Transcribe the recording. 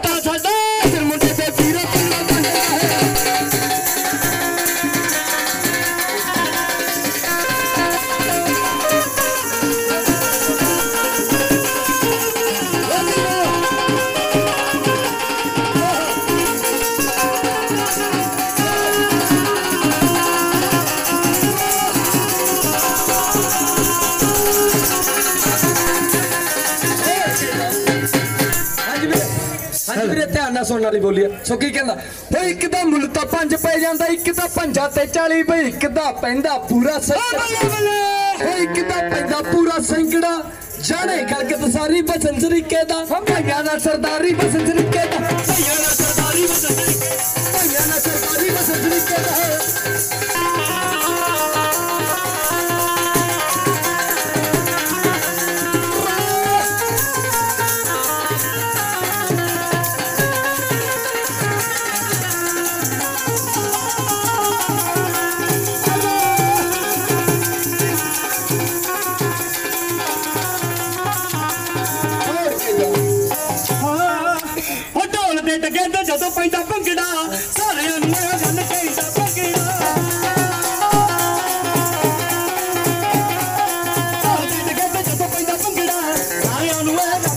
tá, tá, tá, ਹਾਂਜੀ ਵੀਰੇ ਧਿਆਨ ਨਾਲ ਸੁਣਨ ਵਾਲੀ ਬੋਲੀ ਆ। ਸੋ ਕੀ ਕਹਿੰਦਾ? ਓਏ ਇੱਕ ਦਾ ਮੁੱਲ ਤਾਂ ਪੰਜ ਪੈ ਜਾਂਦਾ ਇੱਕ ਦਾ ਪੰਜਾ ਤੇ 40 ਬਈ ਇੱਕ ਦਾ ਪੈਂਦਾ ਪੂਰਾ ਸੰਕੜਾ ਓਏ ਇੱਕ ਦਾ ਪੈਂਦਾ ਪੂਰਾ ਸੰਕੜਾ। ਜਾਣੇ ਕਲਕਤ ਸਾਰੀ ਬਸਨ ਸਰੀਕੇ ਦਾ ਭਈਆਂ ਦਾ ਸਰਦਾਰੀ ਬਸਨ ਸਰੀਕੇ ਦਾ। ਭਈਆਂ ਦਾ ਗਿੱਦ ਜਦੋਂ ਪੈਂਦਾ ਭੰਗੜਾ ਸਾਰਿਆਂ ਨੂੰ ਮਨ ਪੈਂਦਾ ਭੰਗੜਾ। ਸਾਰਿਆਂ ਨੂੰ ਮਨ